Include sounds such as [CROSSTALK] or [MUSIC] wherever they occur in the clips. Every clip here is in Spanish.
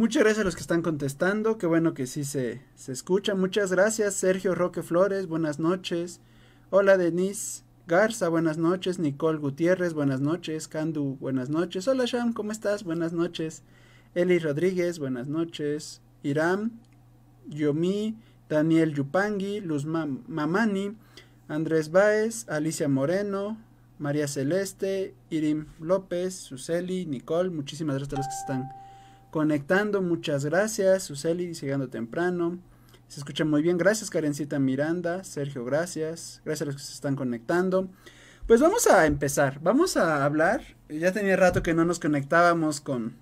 Muchas gracias a los que están contestando. Qué bueno que sí se, se escucha. Muchas gracias. Sergio Roque Flores, buenas noches. Hola Denise Garza, buenas noches. Nicole Gutiérrez, buenas noches. Candu, buenas noches. Hola Sham, ¿cómo estás? Buenas noches. Eli Rodríguez, buenas noches. Iram, Yomi, Daniel Yupangi, Luz Mamani, Andrés Baez, Alicia Moreno, María Celeste, Irim López, Suseli, Nicole, muchísimas gracias a los que están conectando, muchas gracias, Suseli, llegando temprano, se escucha muy bien, gracias Karencita Miranda, Sergio, gracias, gracias a los que se están conectando. Pues vamos a empezar, vamos a hablar, ya tenía rato que no nos conectábamos con,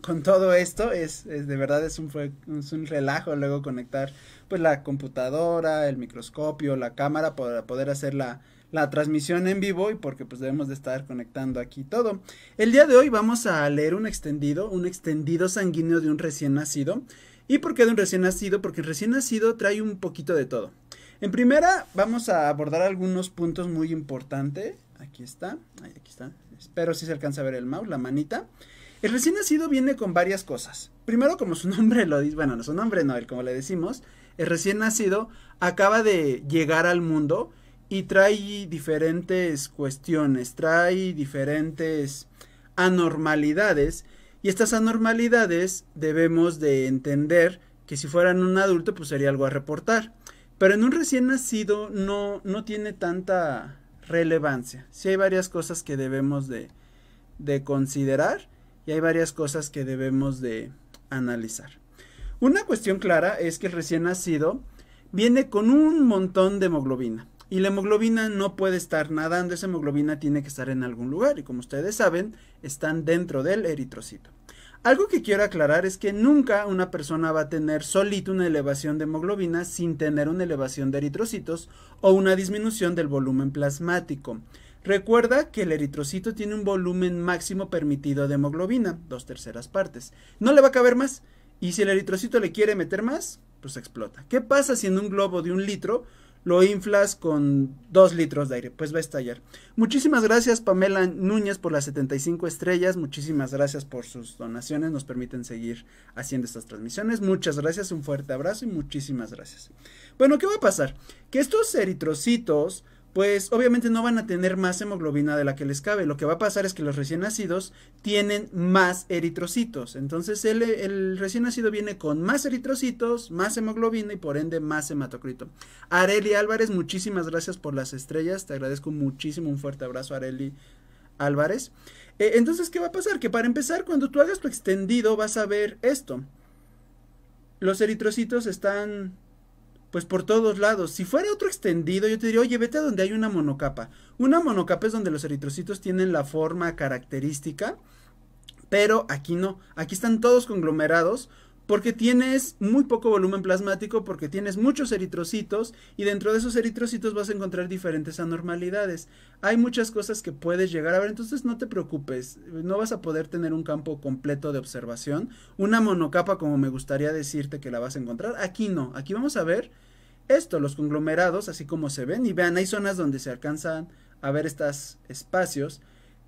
con todo esto, es, de verdad es un, es un relajo luego conectar pues la computadora, el microscopio, la cámara para poder hacer la, la transmisión en vivo y porque pues debemos de estar conectando aquí todo. El día de hoy vamos a leer un extendido, un extendido sanguíneo de un recién nacido. ¿Y por qué de un recién nacido? Porque el recién nacido trae un poquito de todo. En primera vamos a abordar algunos puntos muy importantes. Aquí está, aquí está. Espero si se alcanza a ver el mouse, la manita. El recién nacido viene con varias cosas. Primero, como su [LAUGHS] nombre lo dice, bueno, no su nombre no, el como le decimos, el recién nacido acaba de llegar al mundo y trae diferentes cuestiones, trae diferentes anormalidades y estas anormalidades debemos de entender que si fueran un adulto pues sería algo a reportar. Pero en un recién nacido no, no tiene tanta relevancia. Sí hay varias cosas que debemos de, de considerar y hay varias cosas que debemos de analizar. Una cuestión clara es que el recién nacido viene con un montón de hemoglobina. Y la hemoglobina no puede estar nadando, esa hemoglobina tiene que estar en algún lugar y como ustedes saben, están dentro del eritrocito. Algo que quiero aclarar es que nunca una persona va a tener solito una elevación de hemoglobina sin tener una elevación de eritrocitos o una disminución del volumen plasmático. Recuerda que el eritrocito tiene un volumen máximo permitido de hemoglobina, dos terceras partes. No le va a caber más. Y si el eritrocito le quiere meter más, pues explota. ¿Qué pasa si en un globo de un litro lo inflas con dos litros de aire? Pues va a estallar. Muchísimas gracias Pamela Núñez por las 75 estrellas. Muchísimas gracias por sus donaciones. Nos permiten seguir haciendo estas transmisiones. Muchas gracias, un fuerte abrazo y muchísimas gracias. Bueno, ¿qué va a pasar? Que estos eritrocitos pues obviamente no van a tener más hemoglobina de la que les cabe. Lo que va a pasar es que los recién nacidos tienen más eritrocitos. Entonces el, recién nacido viene con más eritrocitos, más hemoglobina y por ende más hematocrito. Areli Álvarez, muchísimas gracias por las estrellas. Te agradezco muchísimo. Un fuerte abrazo, Areli Álvarez. Eh, entonces, ¿qué va a pasar? Que para empezar, cuando tú hagas tu extendido, vas a ver esto. Los eritrocitos están pues por todos lados. Si fuera otro extendido, yo te diría, oye, vete a donde hay una monocapa. Una monocapa es donde los eritrocitos tienen la forma característica, pero aquí no. Aquí están todos conglomerados porque tienes muy poco volumen plasmático, porque tienes muchos eritrocitos y dentro de esos eritrocitos vas a encontrar diferentes anormalidades. Hay muchas cosas que puedes llegar a ver, entonces no te preocupes, no vas a poder tener un campo completo de observación. Una monocapa como me gustaría decirte que la vas a encontrar, aquí no, aquí vamos a ver esto, los conglomerados, así como se ven, y vean, hay zonas donde se alcanzan a ver estos espacios,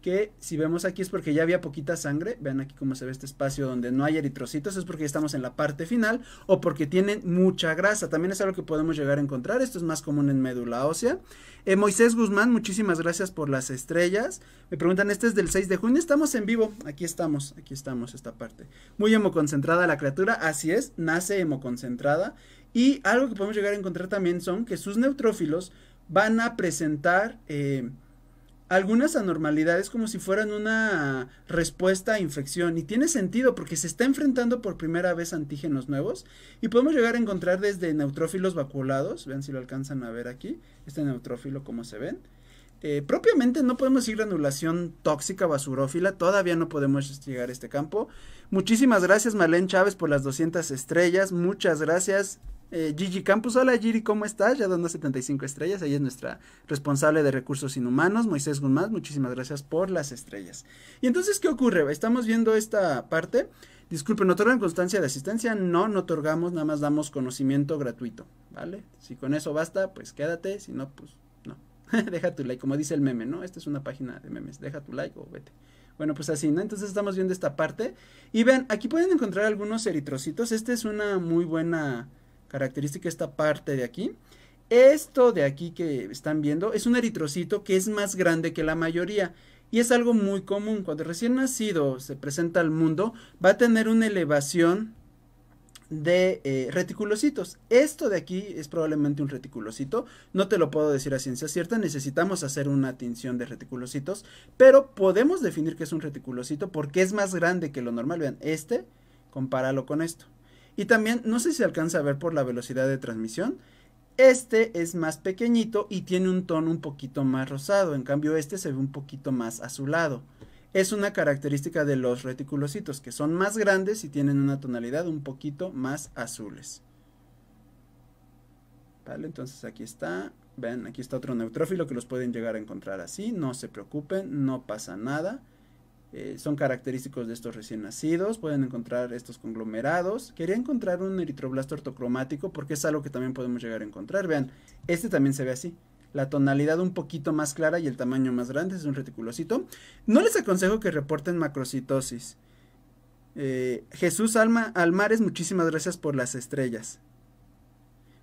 que si vemos aquí es porque ya había poquita sangre, vean aquí cómo se ve este espacio donde no hay eritrocitos, es porque estamos en la parte final, o porque tienen mucha grasa, también es algo que podemos llegar a encontrar, esto es más común en médula ósea. Eh, Moisés Guzmán, muchísimas gracias por las estrellas, me preguntan, este es del 6 de junio, estamos en vivo, aquí estamos, aquí estamos esta parte. Muy hemoconcentrada la criatura, así es, nace hemoconcentrada, y algo que podemos llegar a encontrar también son que sus neutrófilos van a presentar eh, algunas anormalidades como si fueran una respuesta a infección. Y tiene sentido porque se está enfrentando por primera vez antígenos nuevos. Y podemos llegar a encontrar desde neutrófilos vacuolados. Vean si lo alcanzan a ver aquí. Este neutrófilo como se ven. Eh, propiamente no podemos decir granulación tóxica basurófila, todavía no podemos llegar a este campo. Muchísimas gracias Marlene Chávez por las 200 estrellas, muchas gracias eh, Gigi Campus, hola Giri, ¿cómo estás? Ya dando 75 estrellas, ella es nuestra responsable de recursos inhumanos, Moisés Guzmán, muchísimas gracias por las estrellas. Y entonces, ¿qué ocurre? Estamos viendo esta parte, disculpen, ¿no otorgan constancia de asistencia? No, no otorgamos, nada más damos conocimiento gratuito, ¿vale? Si con eso basta, pues quédate, si no, pues no. [LAUGHS] deja tu like, como dice el meme, ¿no? Esta es una página de memes, deja tu like o vete. Bueno, pues así, ¿no? Entonces estamos viendo esta parte. Y vean, aquí pueden encontrar algunos eritrocitos. Esta es una muy buena característica, esta parte de aquí. Esto de aquí que están viendo es un eritrocito que es más grande que la mayoría. Y es algo muy común. Cuando recién nacido se presenta al mundo, va a tener una elevación de eh, reticulocitos. Esto de aquí es probablemente un reticulocito. No te lo puedo decir a ciencia cierta. Necesitamos hacer una tinción de reticulocitos. Pero podemos definir que es un reticulocito porque es más grande que lo normal. Vean, este, compáralo con esto. Y también, no sé si se alcanza a ver por la velocidad de transmisión. Este es más pequeñito y tiene un tono un poquito más rosado. En cambio, este se ve un poquito más azulado es una característica de los reticulocitos, que son más grandes y tienen una tonalidad un poquito más azules. Vale, entonces aquí está, ven, aquí está otro neutrófilo que los pueden llegar a encontrar así, no se preocupen, no pasa nada. Eh, son característicos de estos recién nacidos, pueden encontrar estos conglomerados. Quería encontrar un eritroblasto ortocromático porque es algo que también podemos llegar a encontrar. Vean, este también se ve así la tonalidad un poquito más clara y el tamaño más grande, es un reticulocito. No les aconsejo que reporten macrocitosis. Eh, Jesús Alma Almares, muchísimas gracias por las estrellas.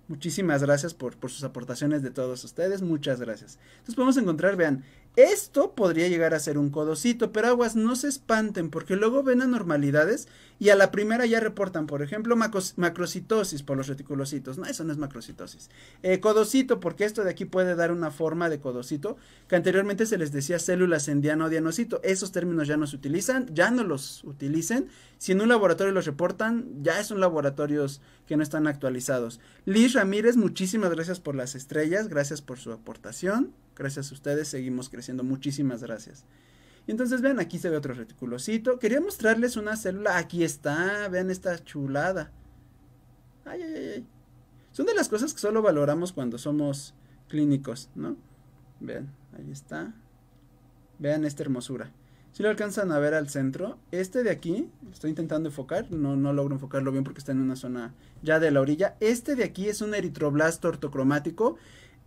Muchísimas gracias por, por, sus aportaciones de todos ustedes. Muchas gracias. Entonces podemos encontrar, vean, esto podría llegar a ser un codocito, pero aguas, no se espanten porque luego ven anormalidades y a la primera ya reportan, por ejemplo, macrocitosis por los reticulocitos. No, eso no es macrocitosis. Eh, codocito, porque esto de aquí puede dar una forma de codocito, que anteriormente se les decía células en dianocitos. Esos términos ya no se utilizan, ya no los utilicen. Si en un laboratorio los reportan, ya son laboratorios que no están actualizados. Liz Ramírez, muchísimas gracias por las estrellas, gracias por su aportación. Gracias a ustedes seguimos creciendo. Muchísimas gracias. Y entonces vean, aquí se ve otro reticulocito. Quería mostrarles una célula. Aquí está. Vean esta chulada. Ay, ay, ay. Son de las cosas que solo valoramos cuando somos clínicos, ¿no? Vean, ahí está. Vean esta hermosura. Si lo alcanzan a ver al centro, este de aquí, estoy intentando enfocar, no, no logro enfocarlo bien porque está en una zona ya de la orilla. Este de aquí es un eritroblasto ortocromático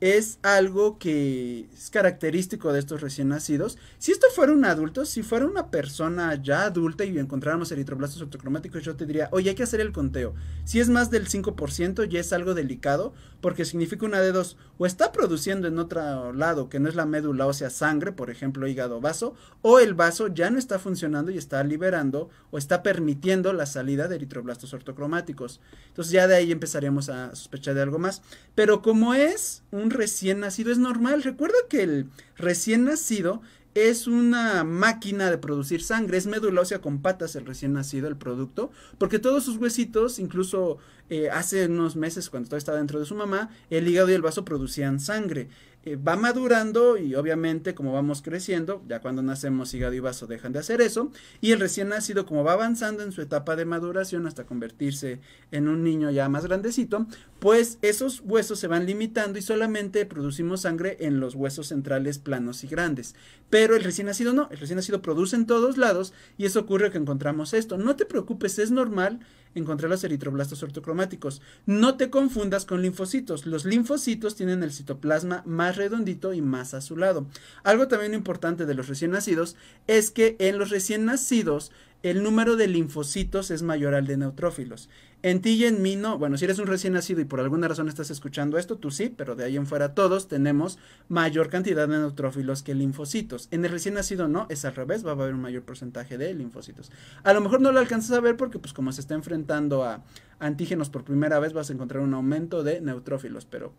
es algo que es característico de estos recién nacidos. Si esto fuera un adulto, si fuera una persona ya adulta y encontráramos eritroblastos ortocromáticos, yo te diría, oye, hay que hacer el conteo. Si es más del 5%, ya es algo delicado, porque significa una de dos, o está produciendo en otro lado, que no es la médula ósea sangre, por ejemplo, hígado vaso, o el vaso ya no está funcionando y está liberando o está permitiendo la salida de eritroblastos ortocromáticos. Entonces ya de ahí empezaríamos a sospechar de algo más. Pero como es un recién nacido es normal. Recuerda que el recién nacido es una máquina de producir sangre, es médula ósea con patas el recién nacido, el producto, porque todos sus huesitos, incluso eh, hace unos meses cuando todavía estaba dentro de su mamá, el hígado y el vaso producían sangre. Eh, va madurando y obviamente como vamos creciendo, ya cuando nacemos hígado y vaso dejan de hacer eso, y el recién nacido como va avanzando en su etapa de maduración hasta convertirse en un niño ya más grandecito, pues esos huesos se van limitando y solamente producimos sangre en los huesos centrales planos y grandes. Pero el recién nacido no, el recién nacido produce en todos lados y eso ocurre que encontramos esto. No te preocupes, es normal encontrar los eritroblastos ortocromáticos. No te confundas con linfocitos. Los linfocitos tienen el citoplasma más redondito y más azulado. Algo también importante de los recién nacidos es que en los recién nacidos el número de linfocitos es mayor al de neutrófilos. En ti y en mí no. Bueno, si eres un recién nacido y por alguna razón estás escuchando esto, tú sí, pero de ahí en fuera todos tenemos mayor cantidad de neutrófilos que linfocitos. En el recién nacido no, es al revés, va a haber un mayor porcentaje de linfocitos. A lo mejor no lo alcanzas a ver porque pues como se está enfrentando a antígenos por primera vez vas a encontrar un aumento de neutrófilos, pero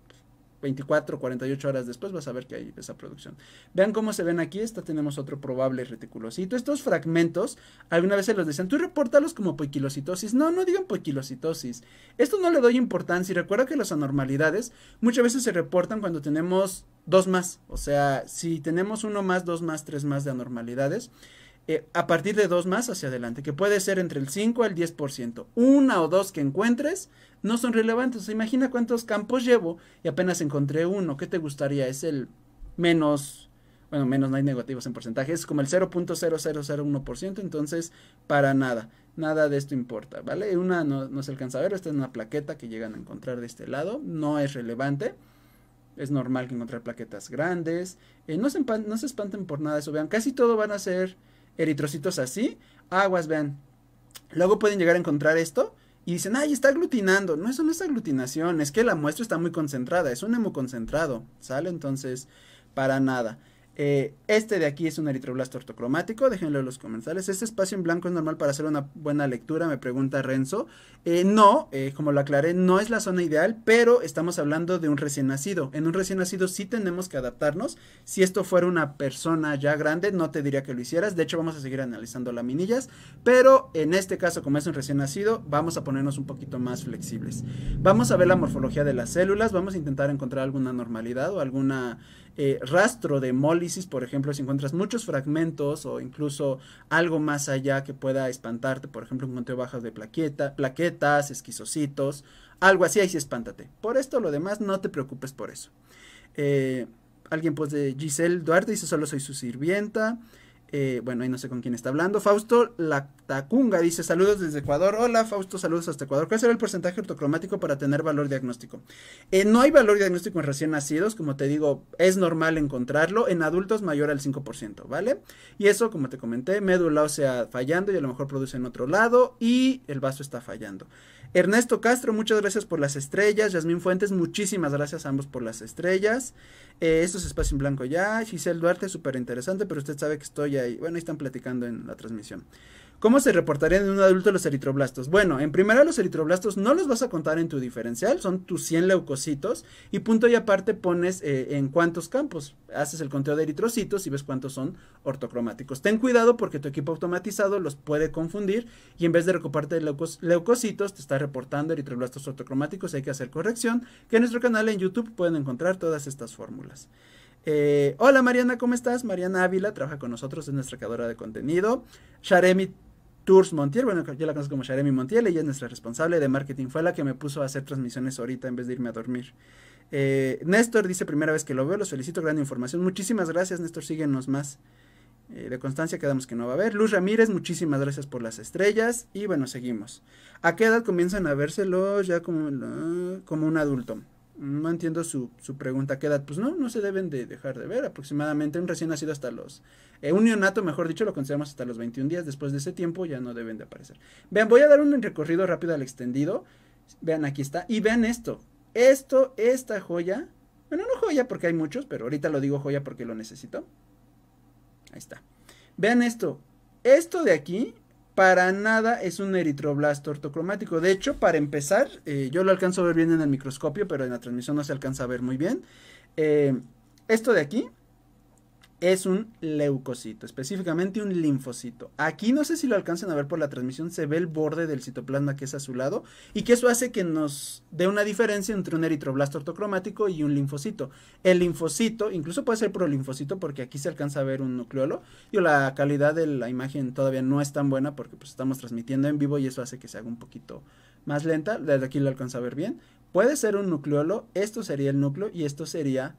24, 48 horas después vas a ver que hay esa producción. Vean cómo se ven aquí, esta tenemos otro probable reticulocito. Estos fragmentos, alguna vez se los decían, tú repórtalos como poiquilocitosis. No, no digan poiquilocitosis. Esto no le doy importancia y recuerda que las anormalidades muchas veces se reportan cuando tenemos dos más. O sea, si tenemos uno más, dos más, tres más de anormalidades, eh, a partir de dos más hacia adelante, que puede ser entre el 5 al 10%. Una o dos que encuentres no son relevantes. imagina cuántos campos llevo y apenas encontré uno. ¿Qué te gustaría? Es el menos, bueno, menos no hay negativos en porcentaje, es como el 0.0001%, entonces para nada, nada de esto importa, ¿vale? Una no, se alcanza a ver, esta es una plaqueta que llegan a encontrar de este lado, no es relevante. Es normal que encontrar plaquetas grandes. Eh, no, se no se espanten por nada de eso. Vean, casi todo van a ser eritrocitos así, aguas, vean. Luego pueden llegar a encontrar esto y dicen, ay, está aglutinando. No, eso no es aglutinación, es que la muestra está muy concentrada, es un hemoconcentrado, ¿sale? Entonces, para nada. Eh, este de aquí es un eritroblasto ortocromático, déjenlo en los comentarios. Este espacio en blanco es normal para hacer una buena lectura, me pregunta Renzo. Eh, no, eh, como lo aclaré, no es la zona ideal, pero estamos hablando de un recién nacido. En un recién nacido sí tenemos que adaptarnos. Si esto fuera una persona ya grande, no te diría que lo hicieras. De hecho, vamos a seguir analizando laminillas, pero en este caso, como es un recién nacido, vamos a ponernos un poquito más flexibles. Vamos a ver la morfología de las células, vamos a intentar encontrar alguna normalidad o alguna eh, rastro de por ejemplo, si encuentras muchos fragmentos o incluso algo más allá que pueda espantarte, por ejemplo, un conteo bajo de plaqueta, plaquetas, esquizocitos, algo así, ahí sí espántate. Por esto, lo demás, no te preocupes por eso. Eh, alguien pues de Giselle Duarte dice, solo soy su sirvienta. Eh, bueno, ahí no sé con quién está hablando. Fausto Lactacunga dice: Saludos desde Ecuador. Hola, Fausto, saludos hasta Ecuador. ¿Cuál será el porcentaje ortocromático para tener valor diagnóstico? Eh, no hay valor diagnóstico en recién nacidos, como te digo, es normal encontrarlo. En adultos mayor al 5%, ¿vale? Y eso, como te comenté, médula ósea fallando y a lo mejor produce en otro lado y el vaso está fallando. Ernesto Castro, muchas gracias por las estrellas. Yasmín Fuentes, muchísimas gracias a ambos por las estrellas. Eh, esto es espacio en blanco ya. Giselle Duarte, súper interesante, pero usted sabe que estoy ahí. Bueno, ahí están platicando en la transmisión. ¿Cómo se reportarían en un adulto los eritroblastos? Bueno, en primera los eritroblastos no los vas a contar en tu diferencial, son tus 100 leucocitos y punto y aparte pones eh, en cuántos campos. Haces el conteo de eritrocitos y ves cuántos son ortocromáticos. Ten cuidado porque tu equipo automatizado los puede confundir y en vez de recoparte leucocitos te está reportando eritroblastos ortocromáticos. Hay que hacer corrección, que en nuestro canal en YouTube pueden encontrar todas estas fórmulas. Eh, hola Mariana, ¿cómo estás? Mariana Ávila trabaja con nosotros, es nuestra creadora de contenido. Sharemi Tours Montiel, bueno, yo la conozco como Sharemi Montiel, ella es nuestra responsable de marketing, fue la que me puso a hacer transmisiones ahorita en vez de irme a dormir. Eh, Néstor dice, primera vez que lo veo, los felicito, gran información. Muchísimas gracias, Néstor, síguenos más. Eh, de constancia quedamos que no va a haber. Luz Ramírez, muchísimas gracias por las estrellas. Y bueno, seguimos. ¿A qué edad comienzan a vérselos ya como, como un adulto? No entiendo su, su, pregunta. ¿Qué edad? Pues no, no se deben de dejar de ver. Aproximadamente un recién nacido hasta los... Eh, un neonato, mejor dicho, lo consideramos hasta los 21 días. Después de ese tiempo ya no deben de aparecer. Vean, voy a dar un recorrido rápido al extendido. Vean, aquí está. Y vean esto. Esto, esta joya. Bueno, no joya porque hay muchos, pero ahorita lo digo joya porque lo necesito. Ahí está. Vean esto. Esto de aquí para nada es un eritroblasto ortocromático. De hecho, para empezar, eh, yo lo alcanzo a ver bien en el microscopio, pero en la transmisión no se alcanza a ver muy bien. Eh, esto de aquí es un leucocito, específicamente un linfocito. Aquí no sé si lo alcanzan a ver por la transmisión, se ve el borde del citoplasma que es azulado y que eso hace que nos dé una diferencia entre un eritroblasto ortocromático y un linfocito. El linfocito, incluso puede ser prolinfocito porque aquí se alcanza a ver un nucleolo y la calidad de la imagen todavía no es tan buena porque pues estamos transmitiendo en vivo y eso hace que se haga un poquito más lenta. Desde aquí lo alcanza a ver bien. Puede ser un nucleolo, esto sería el núcleo y esto sería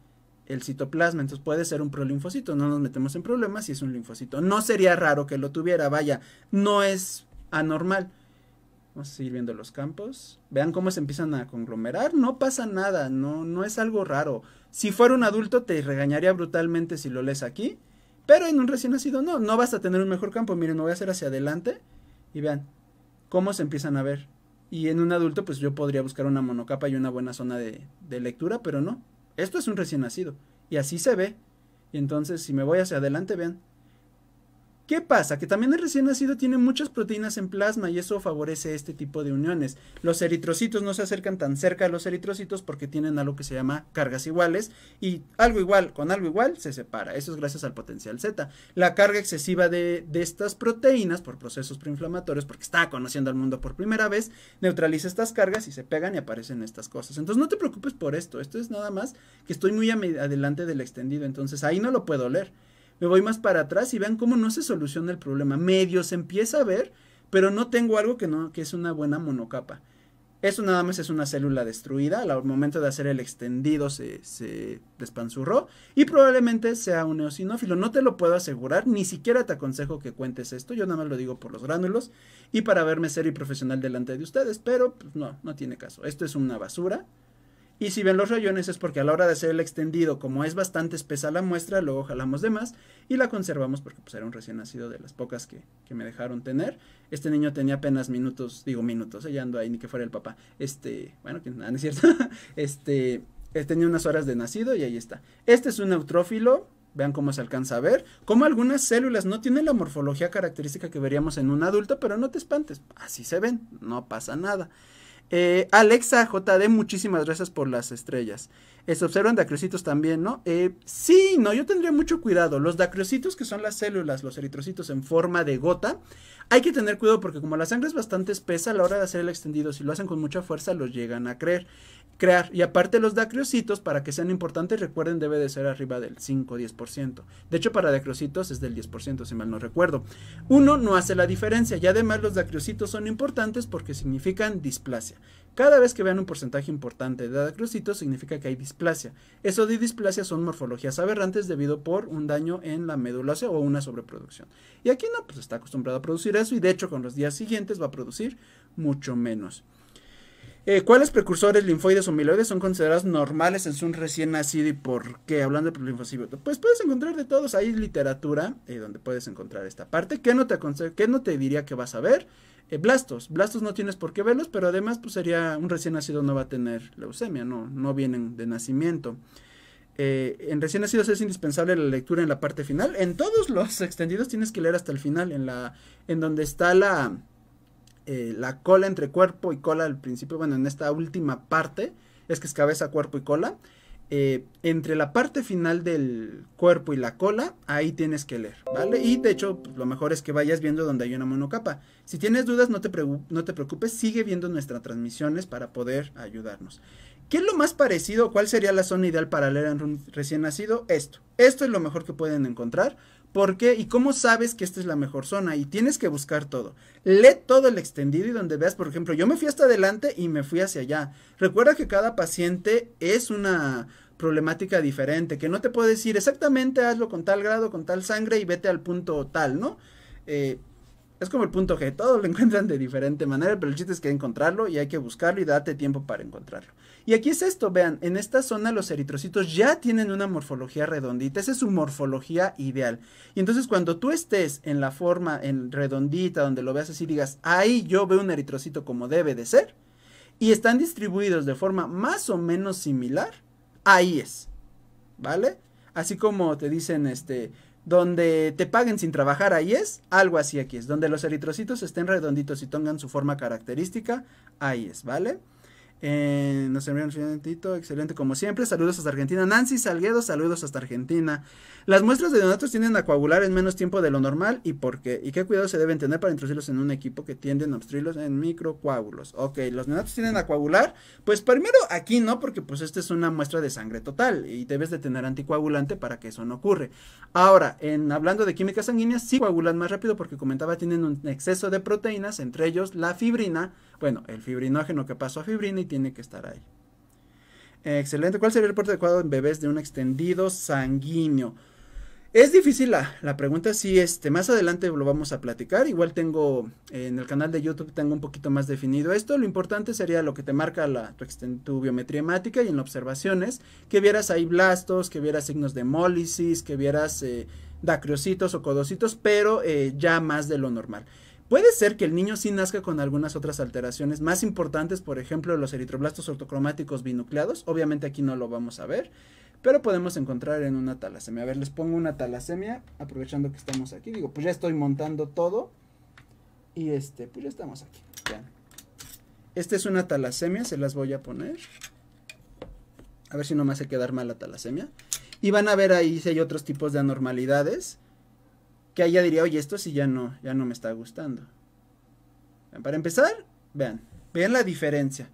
el citoplasma, entonces puede ser un prolinfocito, no nos metemos en problemas si es un linfocito. No sería raro que lo tuviera, vaya, no es anormal. Vamos a seguir viendo los campos. Vean cómo se empiezan a conglomerar. No pasa nada, no, no es algo raro. Si fuera un adulto te regañaría brutalmente si lo lees aquí. Pero en un recién nacido no, no vas a tener un mejor campo. Miren, me voy a hacer hacia adelante y vean cómo se empiezan a ver. Y en un adulto pues yo podría buscar una monocapa y una buena zona de, de lectura, pero no. Esto es un recién nacido. Y así se ve. Y entonces, si me voy hacia adelante, vean, ¿Qué pasa? Que también el recién nacido tiene muchas proteínas en plasma y eso favorece este tipo de uniones. Los eritrocitos no se acercan tan cerca a los eritrocitos porque tienen algo que se llama cargas iguales y algo igual con algo igual se separa. Eso es gracias al potencial Z. La carga excesiva de, de estas proteínas por procesos proinflamatorios, porque está conociendo al mundo por primera vez, neutraliza estas cargas y se pegan y aparecen estas cosas. Entonces no te preocupes por esto. Esto es nada más que estoy muy adelante del extendido. Entonces ahí no lo puedo leer me voy más para atrás y vean cómo no se soluciona el problema. Medio se empieza a ver, pero no tengo algo que no, que es una buena monocapa. Eso nada más es una célula destruida. Al momento de hacer el extendido se, se despanzurró. Y probablemente sea un eosinófilo. No te lo puedo asegurar. Ni siquiera te aconsejo que cuentes esto. Yo nada más lo digo por los gránulos. Y para verme serio y profesional delante de ustedes. Pero pues, no, no tiene caso. Esto es una basura. Y si ven los rayones es porque a la hora de hacer el extendido, como es bastante espesa la muestra, luego jalamos de más y la conservamos porque pues era un recién nacido de las pocas que, me dejaron tener. Este niño tenía apenas minutos, digo minutos, ella ando ahí ni que fuera el papá. Este, bueno, que nada, no es cierto. [LAUGHS] este, eh, tenía unas horas de nacido y ahí está. Este es un neutrófilo, vean cómo se alcanza a ver, como algunas células no tienen la morfología característica que veríamos en un adulto, pero no te espantes, así se ven, no pasa nada. Eh, Alexa JD, muchísimas gracias por las estrellas. Eh, se observan dacriocitos también, ¿no? Eh, sí, no, yo tendría mucho cuidado. Los dacriocitos, que son las células, los eritrocitos en forma de gota, hay que tener cuidado porque como la sangre es bastante espesa, a la hora de hacer el extendido, si lo hacen con mucha fuerza, los llegan a creer crear. Y aparte los dacriocitos, para que sean importantes, recuerden, debe de ser arriba del 5-10%. De hecho, para dacriocitos es del 10%, si mal no recuerdo. Uno no hace la diferencia y además los dacriocitos son importantes porque significan displasia. Cada vez que vean un porcentaje importante de dacriocitos significa que hay displasia. Eso de displasia son morfologías aberrantes debido por un daño en la médula o una sobreproducción. Y aquí no, pues está acostumbrado a producir eso y de hecho con los días siguientes va a producir mucho menos. Eh, ¿Cuáles precursores linfoides o mieloides son considerados normales en un recién nacido y por qué? Hablando de linfocito. Pues puedes encontrar de todos. Hay literatura eh, donde puedes encontrar esta parte. ¿Qué no te, qué no te diría que vas a ver? Eh, blastos. Blastos no tienes por qué verlos, pero además pues sería un recién nacido no va a tener leucemia, no, no vienen de nacimiento. en recién nacidos es indispensable la lectura en la parte final. En todos los [LAUGHS] extendidos tienes que leer hasta el final, en la, en donde está la, eh, la cola entre cuerpo y cola al principio, bueno, en esta última parte, es que es cabeza, cuerpo y cola. Eh, entre la parte final del cuerpo y la cola, ahí tienes que leer, ¿vale? Y de hecho, pues, lo mejor es que vayas viendo donde hay una monocapa. Si tienes dudas, no te, no te preocupes, sigue viendo nuestras transmisiones para poder ayudarnos. ¿Qué es lo más parecido? ¿Cuál sería la zona ideal para leer en un recién nacido? Esto. Esto es lo mejor que pueden encontrar. ¿Por qué? ¿Y cómo sabes que esta es la mejor zona? Y tienes que buscar todo. Lee todo el extendido y donde veas, por ejemplo, yo me fui hasta adelante y me fui hacia allá. Recuerda que cada paciente es una problemática diferente, que no te puedo decir exactamente hazlo con tal grado, con tal sangre y vete al punto tal, ¿no? Eh, es como el punto G, todos lo [LAUGHS] encuentran de diferente manera, pero el chiste es que encontrarlo y hay que buscarlo y date tiempo para encontrarlo. Y aquí es esto, vean, en esta zona los eritrocitos ya tienen una morfología redondita, esa es su morfología ideal. Y entonces cuando tú estés en la forma en redondita, donde lo veas así, digas, ahí yo veo un eritrocito como debe de ser, y están distribuidos de forma más o menos similar, ahí es, ¿vale? Así como te dicen, este, donde te paguen sin trabajar, ahí es, algo así aquí es, donde los eritrocitos estén redonditos y tengan su forma característica, ahí es, ¿vale? Eh, nos envían un excelente como siempre. Saludos hasta Argentina. Nancy Salguedo, saludos hasta Argentina. Las muestras de donatos tienden a coagular en menos tiempo de lo normal. ¿Y por qué? ¿Y qué cuidado se deben tener para introducirlos en un equipo que tienden a obstruirlos en microcoágulos? Ok, los neonatos tienden a coagular. Pues primero aquí no, porque pues esta es una muestra de sangre total y debes de tener anticoagulante para que eso no ocurre. Ahora, en hablando de química sanguínea, sí coagulan más rápido porque comentaba tienen un exceso de proteínas, entre ellos la fibrina bueno, el fibrinógeno que pasó a fibrina y tiene que estar ahí. excelente. ¿Cuál sería el reporte adecuado en bebés de un extendido sanguíneo? Es difícil la, la, pregunta, sí, este, más adelante lo vamos a platicar, igual tengo, en el canal de YouTube tengo un poquito más definido esto, lo importante sería lo que te marca la, tu, biometría hemática y en observaciones, que vieras ahí blastos, que vieras signos de hemólisis, que vieras eh, o codocitos, pero eh, ya más de lo normal. Puede ser que el niño sí nazca con algunas otras alteraciones más importantes, por ejemplo, los eritroblastos ortocromáticos binucleados. Obviamente aquí no lo vamos a ver, pero podemos encontrar en una talasemia. A ver, les pongo una talasemia, aprovechando que estamos aquí. Digo, pues ya estoy montando todo. Y este, pues ya estamos aquí. Esta es una talasemia, se las voy a poner. A ver si no me hace quedar mal la talasemia. Y van a ver ahí si hay otros tipos de anormalidades que ella diría, oye, esto sí ya no, ya no me está gustando. Para empezar, vean, vean la diferencia.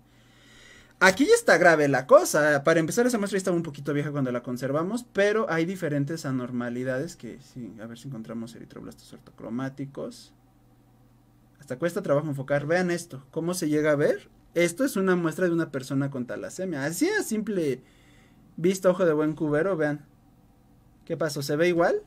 Aquí ya está grave la cosa. Para empezar, esa muestra estaba un poquito vieja cuando la conservamos, pero hay diferentes anormalidades que, sí, a ver si encontramos eritroblastos ortocromáticos. Hasta cuesta trabajo enfocar. Vean esto, cómo se llega a ver. Esto es una muestra de una persona con talasemia. Así a simple vista, ojo de buen cubero, vean. ¿Qué pasó? ¿Se ve igual?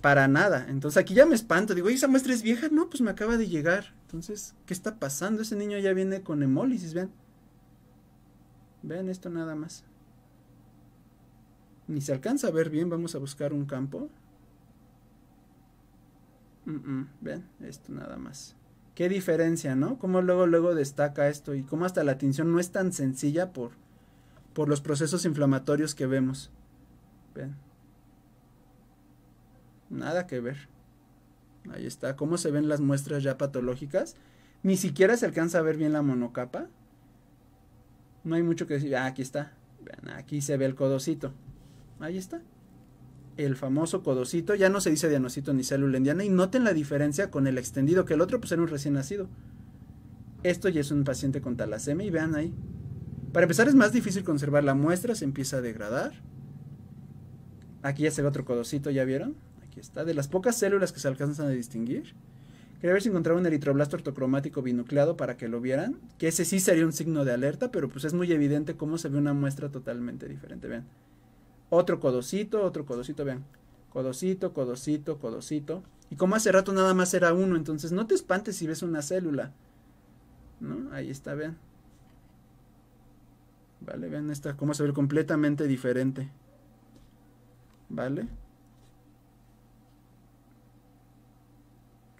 Para nada. Entonces aquí ya me espanto. Digo, ¿y esa muestra es vieja? No, pues me acaba de llegar. Entonces, ¿qué está pasando? Ese niño ya viene con hemólisis, vean. Vean esto nada más. Ni se alcanza a ver bien, vamos a buscar un campo. Vean, esto nada más. Qué diferencia, ¿no? Cómo luego, luego destaca esto y cómo hasta la tinción no es tan sencilla por, por los procesos inflamatorios que vemos. Vean. Nada que ver. Ahí está, cómo se ven las muestras ya patológicas. Ni siquiera se alcanza a ver bien la monocapa. No hay mucho que decir. Ah, aquí está. Aquí se ve el codocito. Ahí está. El famoso codocito. Ya no se dice dianocito ni célula indiana. Y noten la diferencia con el extendido, que el otro pues era un recién nacido. Esto ya es un paciente con talasemia y vean ahí. Para empezar es más difícil conservar la muestra, se empieza a degradar. Aquí ya se ve otro codocito, ¿ya vieron? Aquí está. De las pocas células que se alcanzan a distinguir. Quería ver si encontraba un eritroblasto ortocromático binucleado para que lo vieran. Que ese sí sería un signo de alerta, pero pues es muy evidente cómo se ve una muestra totalmente diferente. Vean. Otro codocito, otro codocito, vean. Codocito, codocito, codocito. Y como hace rato nada más era uno, entonces no te espantes si ves una célula. ¿No? Ahí está, vean. Vale, vean esta, cómo se ve completamente diferente. ¿Vale?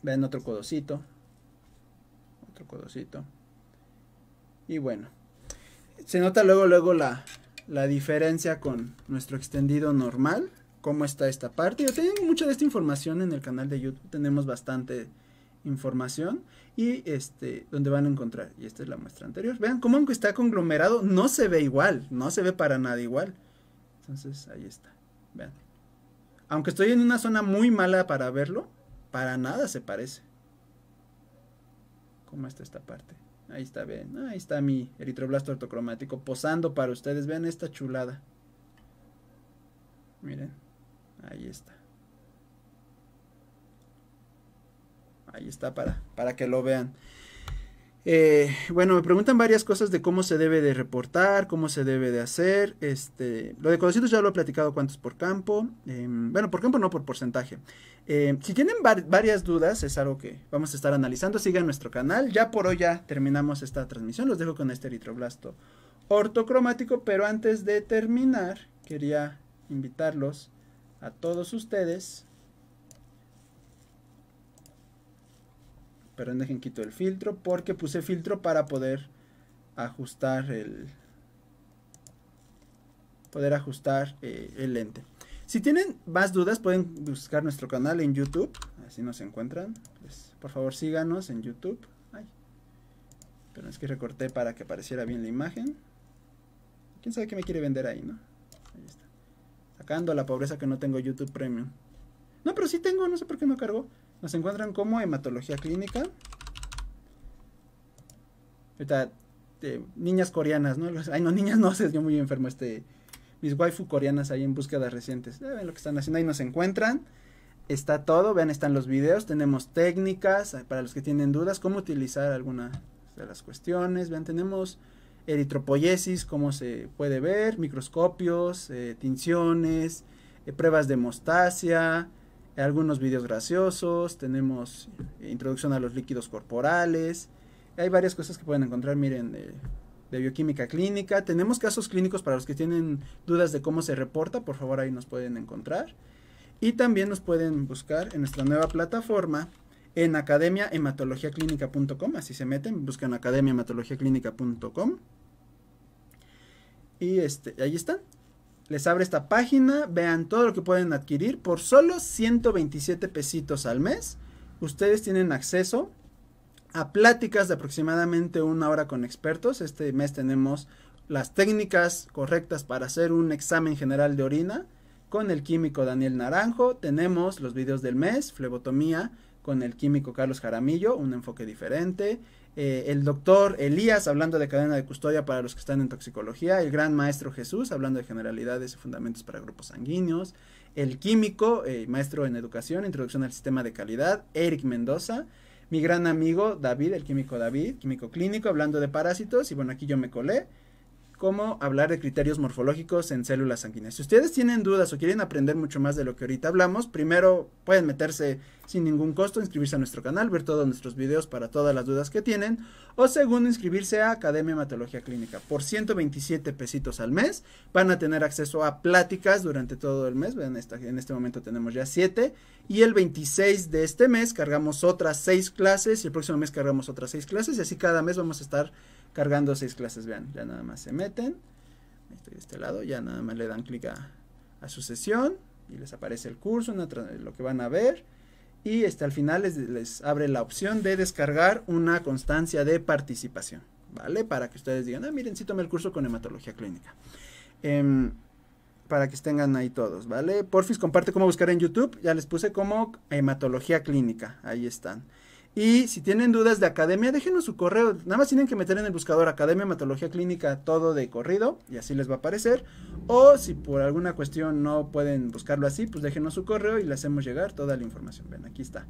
Ven otro codocito. Otro codocito. Y bueno. Se nota luego, luego la, la diferencia con nuestro extendido normal. Cómo está esta parte. Yo tengo mucha de esta información en el canal de YouTube. Tenemos bastante información. Y este, donde van a encontrar. Y esta es la muestra anterior. Vean cómo aunque está conglomerado, no se ve igual. No se ve para nada igual. Entonces, ahí está. Vean. Aunque estoy en una zona muy mala para verlo, para nada se parece. ¿Cómo está esta parte? Ahí está, ven. Ahí está mi eritroblasto ortocromático posando para ustedes. Vean esta chulada. Miren. Ahí está. Ahí está para, para que lo vean. Eh, bueno, me preguntan varias cosas de cómo se debe de reportar, cómo se debe de hacer. Este, lo de codocitos ya lo he platicado cuántos por campo. Em, bueno, por campo no por porcentaje. Em, si tienen varias dudas, es algo que vamos a estar analizando. Sigan nuestro canal. Ya por hoy ya terminamos esta transmisión. Los dejo con este eritroblasto ortocromático. Pero antes de terminar, quería invitarlos a todos ustedes pero dejen quito el filtro porque puse filtro para poder ajustar el poder ajustar eh, el lente. Si tienen más dudas pueden buscar nuestro canal en youtube así nos encuentran. Pues, por favor síganos en youtube. Pero es que recorté para que apareciera bien la imagen. Quién sabe qué me quiere vender ahí no ahí está. Sacando la pobreza que no tengo youtube premium. No pero sí tengo no sé por qué no cargó nos encuentran como hematología clínica. Ahorita, niñas coreanas, ¿no? Ay, no, niñas no, [LAUGHS] sé, yo muy enfermo, este, mis waifu coreanas ahí en búsquedas recientes. ven lo que están haciendo, ahí nos encuentran. Está todo, vean, están los videos, tenemos técnicas eh, para los que tienen dudas, cómo utilizar alguna de las cuestiones. Vean, tenemos eritropoyesis, cómo se puede ver, microscopios, eh, tinciones, eh, pruebas de hemostasia, algunos vídeos graciosos, tenemos introducción a los líquidos corporales, hay varias cosas que pueden encontrar, miren, de, bioquímica clínica, tenemos casos clínicos para los que tienen dudas de cómo se reporta, por favor ahí nos pueden encontrar, y también nos pueden buscar en nuestra nueva plataforma en academiahematologiaclínica.com, así se meten, buscan academiahematologiaclínica.com y este, ahí están les abre esta página, vean todo lo que pueden adquirir por solo 127 pesitos al mes. Ustedes tienen acceso a pláticas de aproximadamente una hora con expertos. Este mes tenemos las técnicas correctas para hacer un examen general de orina con el químico Daniel Naranjo. Tenemos los videos del mes, flebotomía con el químico Carlos Jaramillo, un enfoque diferente. Eh, el doctor Elías hablando de cadena de custodia para los que están en toxicología, el gran maestro Jesús hablando de generalidades y fundamentos para grupos sanguíneos, el químico, eh, maestro en educación, introducción al sistema de calidad, Eric Mendoza, mi gran amigo David, el químico David, químico clínico, hablando de parásitos, y bueno, aquí yo me colé cómo hablar de criterios morfológicos en células sanguíneas. Si ustedes tienen dudas o quieren aprender mucho más de lo que ahorita hablamos, primero pueden meterse sin ningún costo, inscribirse a nuestro canal, ver todos nuestros videos para todas las dudas que tienen, o segundo, inscribirse a Academia Hematología Clínica. Por 127 pesitos al mes van a tener acceso a pláticas durante todo el mes, Ven, en este momento tenemos ya 7, y el 26 de este mes cargamos otras 6 clases, y el próximo mes cargamos otras 6 clases, y así cada mes vamos a estar cargando seis clases, vean, ya nada más se meten, estoy de este lado, ya nada más le dan clic a, su sesión y les aparece el curso, lo que van a ver y este, al final les, abre la opción de descargar una constancia de participación, ¿vale? Para que ustedes digan, ah, miren, sí tomé el curso con hematología clínica. Em, para que estén ahí todos, ¿vale? Porfis comparte cómo buscar en YouTube, ya les puse como hematología clínica, ahí están. Y si tienen dudas de academia, déjenos su correo. Nada más tienen que meter en el buscador Academia Hematología Clínica todo de corrido y así les va a aparecer. O si por alguna cuestión no pueden buscarlo así, pues déjenos su correo y le hacemos llegar toda la información. Ven, aquí está.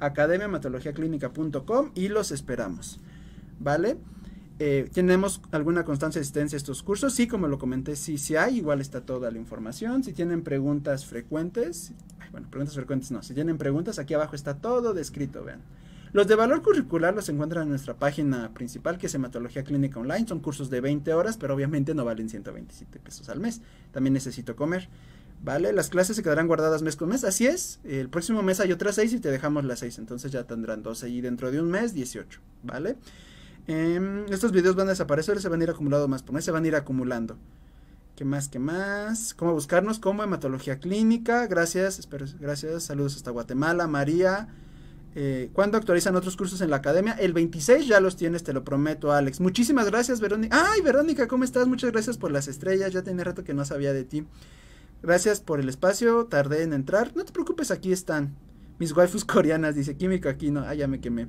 academiahematologiaclínica.com y los esperamos. ¿Vale? Eh, ¿Tenemos alguna constancia de asistencia a estos cursos? Sí, como lo comenté, sí, sí hay. Igual está toda la información. Si tienen preguntas frecuentes, bueno, preguntas frecuentes no. Si tienen preguntas, aquí abajo está todo descrito, vean. Los de valor curricular los encuentran en nuestra página principal, que es Hematología Clínica Online. Son cursos de 20 horas, pero obviamente no valen 127 pesos al mes. También necesito comer. ¿Vale? Las clases se quedarán guardadas mes con mes. Así es. El próximo mes hay otras 6 y te dejamos las 6. Entonces ya tendrán 12 y dentro de un mes 18. ¿Vale? Em, estos videos van a desaparecer, se van a ir acumulando más por mes, se van a ir acumulando. ¿Qué más? ¿Qué más? ¿Cómo buscarnos? Como hematología clínica. Gracias, espero, gracias. Saludos hasta Guatemala, María. Eh, ¿Cuándo actualizan otros cursos en la academia? El 26 ya los tienes, te lo prometo, Alex. Muchísimas gracias, Verónica. Ay, Verónica, ¿cómo estás? Muchas gracias por las estrellas. Ya tenía rato que no sabía de ti. Gracias por el espacio. Tardé en entrar. No te preocupes, aquí están. Mis waifus [LAUGHS] coreanas, dice Química aquí no. Ah, ya me quemé.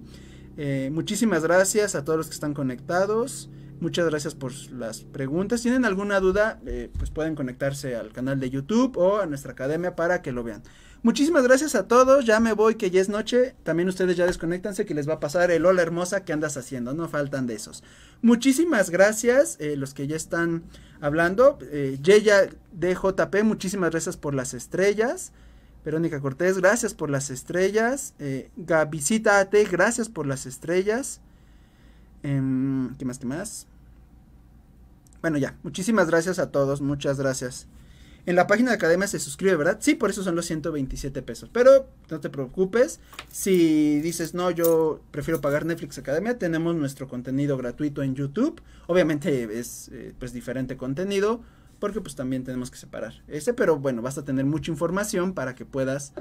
Eh, muchísimas gracias a todos los que están conectados. Muchas gracias por las preguntas. Si tienen alguna duda, eh, pues pueden conectarse al canal de YouTube o a nuestra academia para que lo vean. Muchísimas gracias a todos. Ya me voy, que ya es noche. También ustedes ya desconectanse que les va a pasar el hola hermosa que andas haciendo. No faltan de esos. Muchísimas gracias, eh, los que ya están hablando. Eh, Yeya DJP, muchísimas gracias por las estrellas. Verónica Cortés, gracias por las estrellas. Eh, Gavisita AT, gracias por las estrellas. Em, ¿Qué más? ¿Qué más? Bueno, ya. Muchísimas gracias a todos. Muchas gracias. En la página de academia se suscribe, ¿verdad? Sí, por eso son los 127 pesos. Pero no te preocupes. Si dices, no, yo prefiero pagar Netflix Academia, tenemos nuestro contenido gratuito en YouTube. Obviamente es eh, pues diferente contenido. Porque pues también tenemos que separar ese. Pero bueno, vas a tener mucha información para que puedas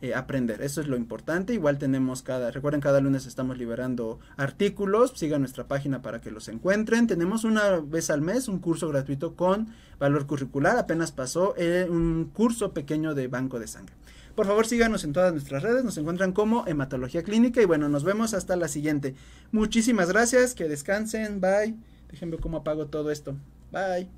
eh, aprender. Eso es lo importante. Igual tenemos cada, recuerden, cada lunes estamos liberando artículos. Sigan nuestra página para que los encuentren. Tenemos una vez al mes un curso gratuito con valor curricular. Apenas pasó eh, un curso pequeño de banco de sangre. Por favor, síganos en todas nuestras redes. Nos encuentran como Hematología Clínica. Y bueno, nos vemos hasta la siguiente. Muchísimas gracias. Que descansen. Bye. Déjenme cómo apago todo esto. Bye.